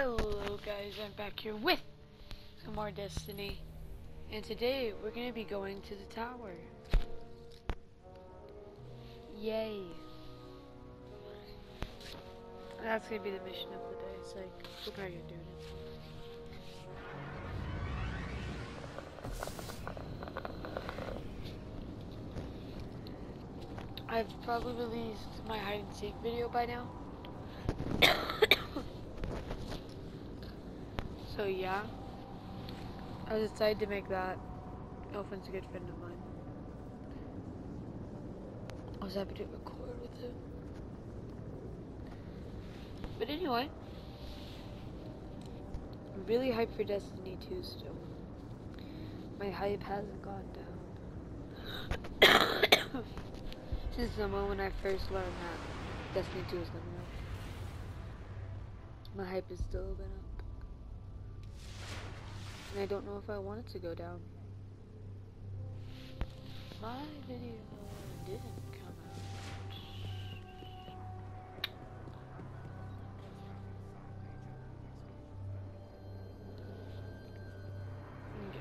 Hello guys, I'm back here with some more Destiny. And today we're gonna be going to the tower. Yay. That's gonna be the mission of the day. It's like, we're probably gonna do it. I've probably released my hide and seek video by now. so yeah, I decided to make that. Elfin's a good friend of mine. I was happy to record with him. But anyway, I'm really hyped for Destiny 2 still. My hype hasn't gone down. Since the moment I first learned that Destiny 2 is coming out. My hype has still been up. And I don't know if I want it to go down. My video didn't come out. Okay.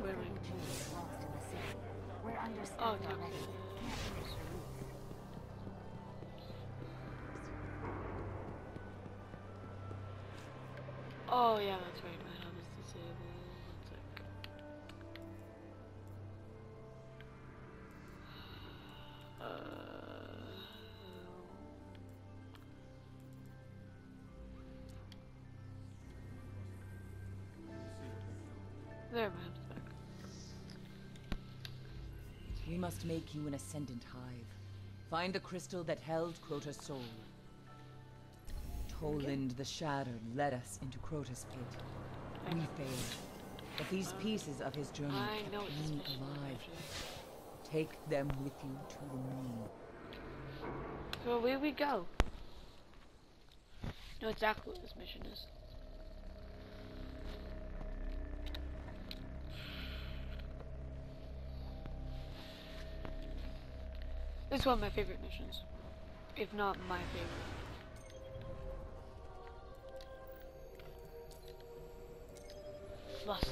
Where am I? the Jews is lost in the city. We're Oh, no. already. Can't finish the roof. Oh yeah, that's right. There, hub's. We must make you an ascendant hive. Find the crystal that held Crota's soul. Toland the Shattered led us into Crota's pit. We failed. But these pieces of his journey I kept know me alive. Take them with you to the moon. So away we go. Know exactly what this mission is. This is one of my favorite missions. If not my favorite. Lost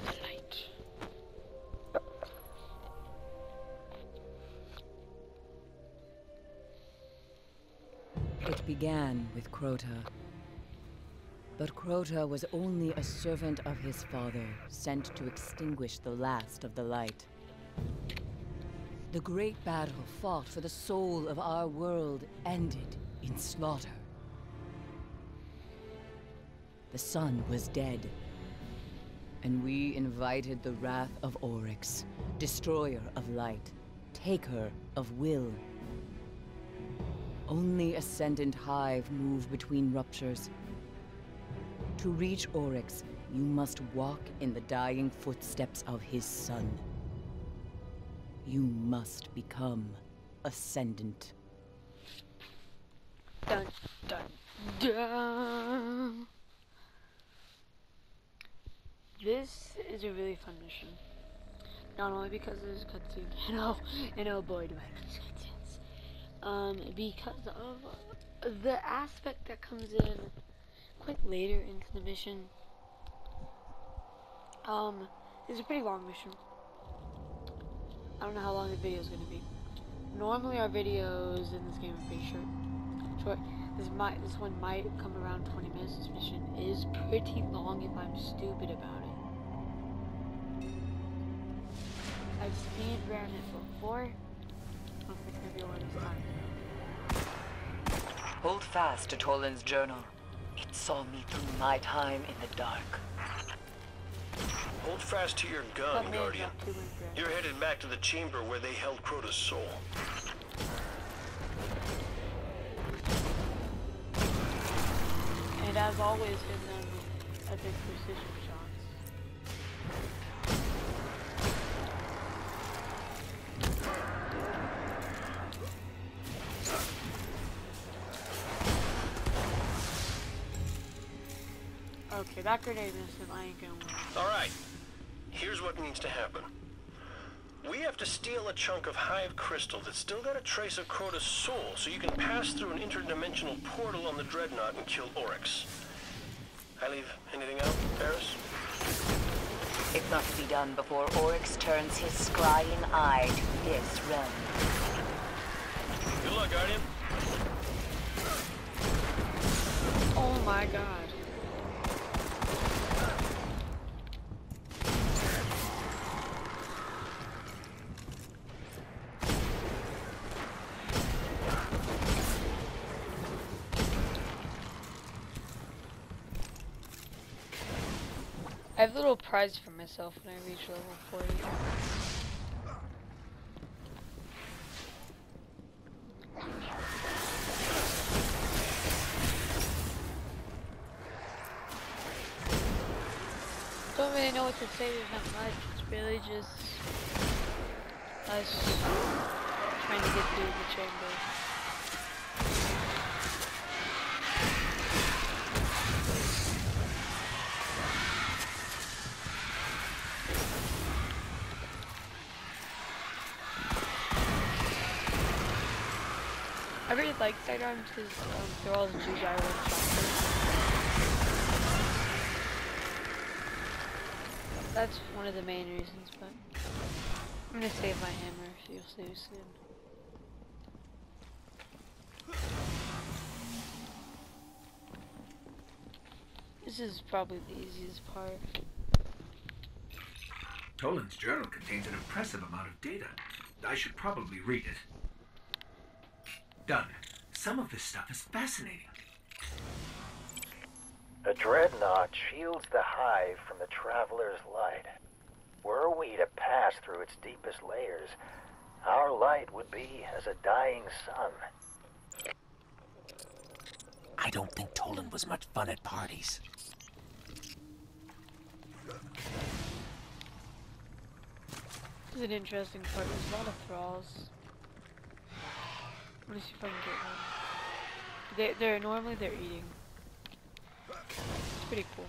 It began with Crota. But Crota was only a servant of his father, sent to extinguish the last of the light. The great battle fought for the soul of our world ended in slaughter. The sun was dead, and we invited the wrath of Oryx, destroyer of light, taker of will. Only Ascendant Hive move between ruptures. To reach Oryx, you must walk in the dying footsteps of his son. You must become Ascendant. Dun dun dun. This is a really fun mission. Not only because there's a cutscene, and oh, and oh boy, do I miss cutscenes. Um, because of the aspect that comes in quite later into the mission. Um, it's a pretty long mission. I don't know how long the video is going to be. Normally our videos in this game are pretty short. Short. This might, this one might come around 20 minutes. This mission is pretty long if I'm stupid about it. I've speed ran it before. Hold fast to Toland's journal. It saw me through my time in the dark. Hold fast to your gun, But Guardian. not too much, right? You're headed back to the chamber where they held Crota's soul. And as always, in them epic precision Okay, that grenade missed him. I ain't gonna win. Alright, here's what needs to happen. We have to steal a chunk of Hive Crystal that's still got a trace of Crota's soul, so you can pass through an interdimensional portal on the Dreadnought and kill Oryx. I leave anything out, Eris? It must be done before Oryx turns his scrying eye to this realm. Good luck, Guardian. Oh my god. I have a little prize for myself when I reach level 40. Don't really know what to say, there's not much. It's really just us trying to get through the chamber. I like sidearms because um, they're all the Jujar one. That's one of the main reasons, but I'm gonna save my hammer. You'll see soon. This is probably the easiest part. Toland's journal contains an impressive amount of data. I should probably read it. Done. Some of this stuff is fascinating. A dreadnought shields the hive from the traveler's light. Were we to pass through its deepest layers, our light would be as a dying sun. I don't think Toland was much fun at parties. This is an interesting part. There's a lot of thralls. Me see if I can get one. They, they're normally they're eating. It's pretty cool.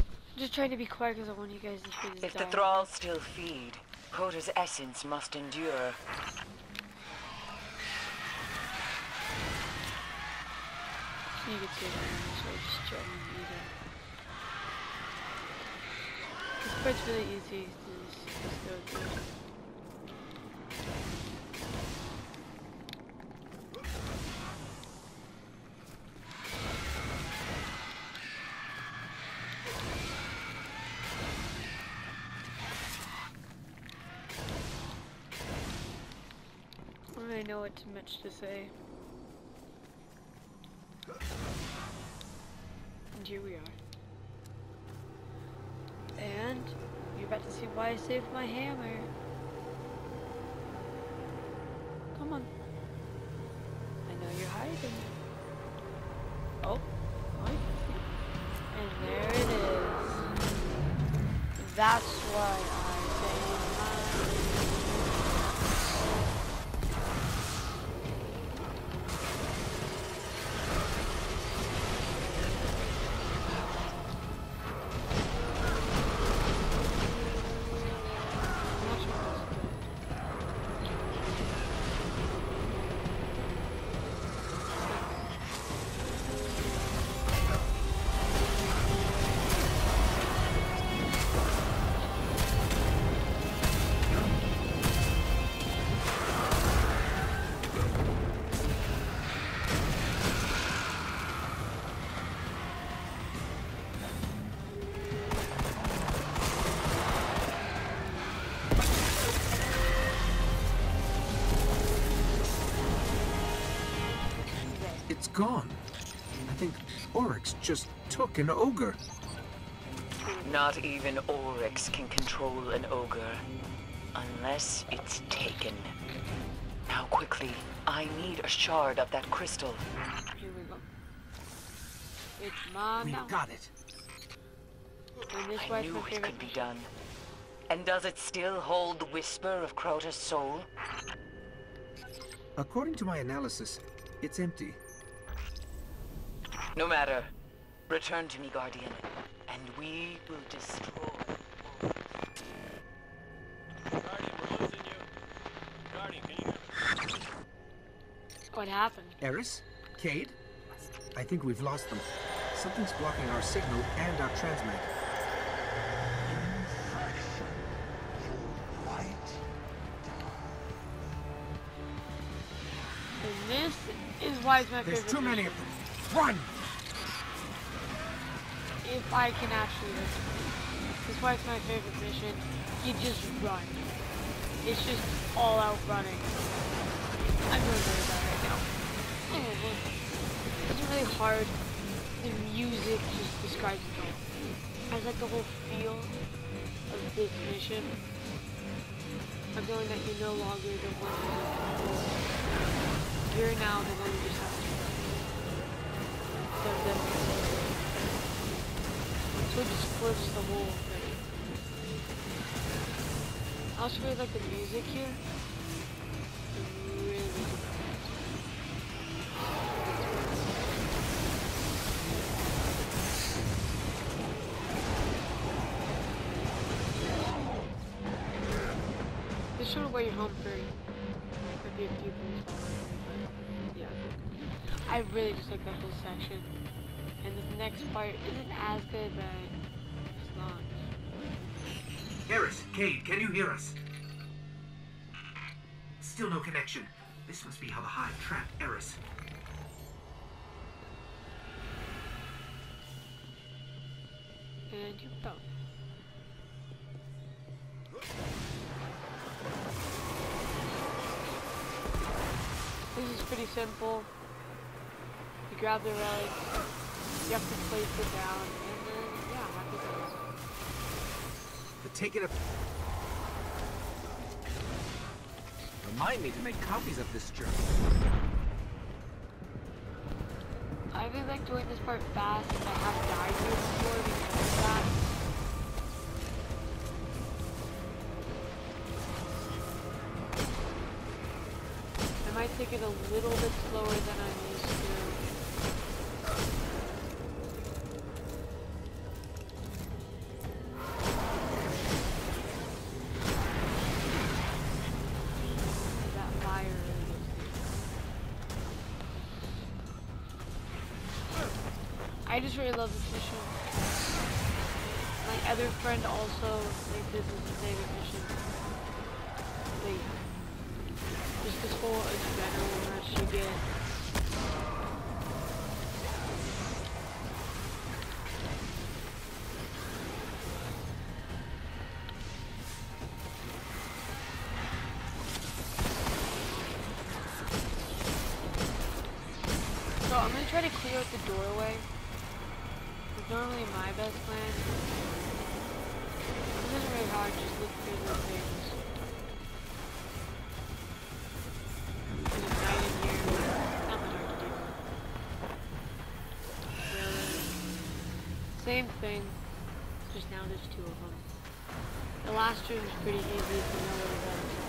I'm just trying to be quiet because I want you guys to see this. If the thralls still feed, Crota's essence must endure. You can see it so I just gently eating. This part's really easy to just, just go through. Too much to say. And here we are. And you're about to see why I saved my hammer. It's gone. I think Oryx just took an ogre. Not even Oryx can control an ogre. Unless it's taken. Now quickly, I need a shard of that crystal. Here we go. It's mine We now. got it. And this I knew it could be done. And does it still hold the whisper of Crota's soul? According to my analysis, it's empty. No matter. Return to me, Guardian, and we will destroy. Guardian, we're losing you. Guardian, can you hear me? What happened? Eris? Cayde? I think we've lost them. Something's blocking our signal and our transmit. This is why it's my There's favorite. too many of them. Run! If I can actually listen. This is why it's my favorite mission. You just run. It's just all out running. I'm doing really bad right now. It's really hard. The music just describes it all. I like the whole feel of this mission. I'm feeling that you're no longer the one. You're now the one who just has to run. It just the whole thing. I really like the music here. Really should wait home the people. But yeah, I really just like that whole section. And this next part isn't as good, but it's not. Eris, Cayde, can you hear us? Still no connection. This must be how the Hive trapped Eris. And you go. This is pretty simple. You grab the relic, you have to place it down, and then, yeah, happy days. But take it up. Remind me to make copies of this journal. I really like doing this part fast, and I have died here before because of that. I might take it a little bit slower than I'm just really love this mission. My other friend also thinks this is his favorite mission. Yeah. Just this whole adrenaline rush you get. So I'm gonna try to clear out the doorway. Normally my best plan. It isn't really hard, just look through the things. There's a knight in here. Not that hard to do. Really. Same thing. Just now there's two of them. The last room is pretty easy if you know the relics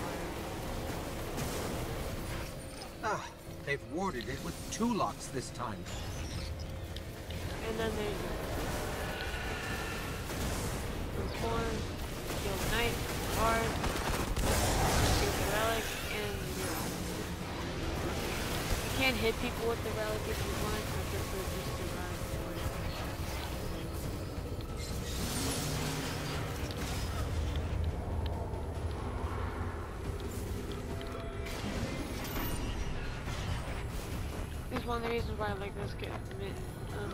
are. Ah, they've warded it with two locks this time. And then there's this kill the knight, the relic, and you're. You can hit people with the relic if you want, I prefer just to run for it. This is one of the reasons why I like this game. Um,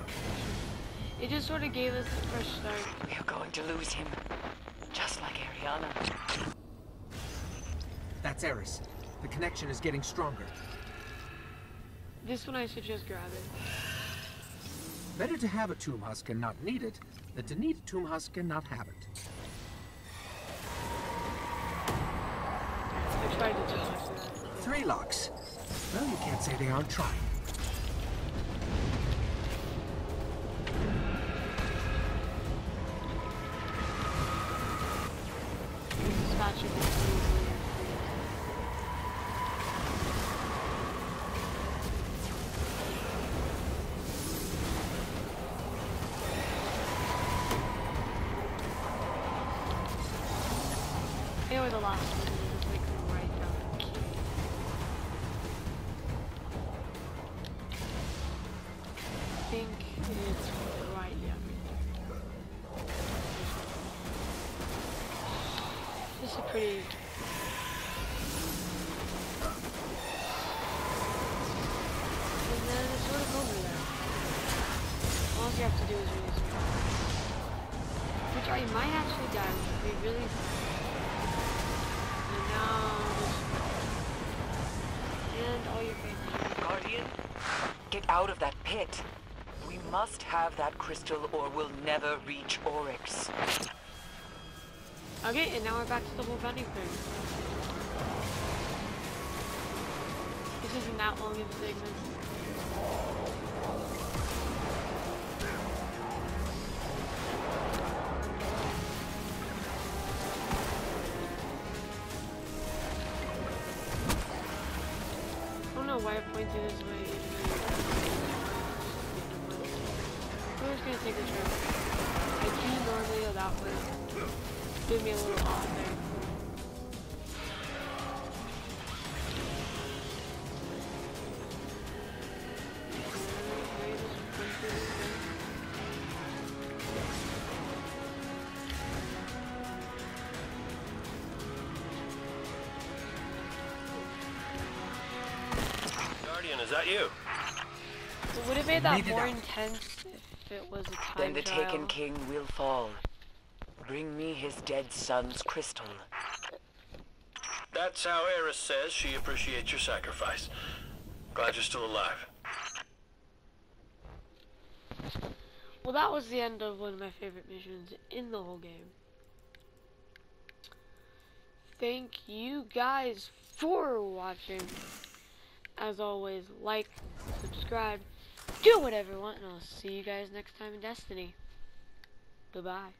it just sort of gave us a fresh start. We are going to lose him. Just like Ariana. That's Eris. The connection is getting stronger. This one I suggest grabbing. Better to have a tomb husk and not need it, than to need a tomb husk and not have it. I tried to just that. Three locks. Well, you can't say they aren't trying. Think it It's right down This is pretty. You have to do is. Which I might actually die, which would be really. And now and all your family. Guardian, get out of that pit. Must have that crystal or we'll never reach Oryx. Okay, and now we're back to the whole vending thing. This isn't that long of a segment. I don't know why I pointed this way. Just gonna take this road. I do normally go that way. Threw me a little off there. Guardian, is that you? It would have made that Made more out. intense if it was a time Then the trial. Taken King will fall. Bring me his dead son's crystal. That's how Eris says she appreciates your sacrifice. Glad you're still alive. Well, that was the end of one of my favorite missions in the whole game. Thank you guys for watching. As always, like, subscribe, do whatever you want, and I'll see you guys next time in Destiny. Goodbye.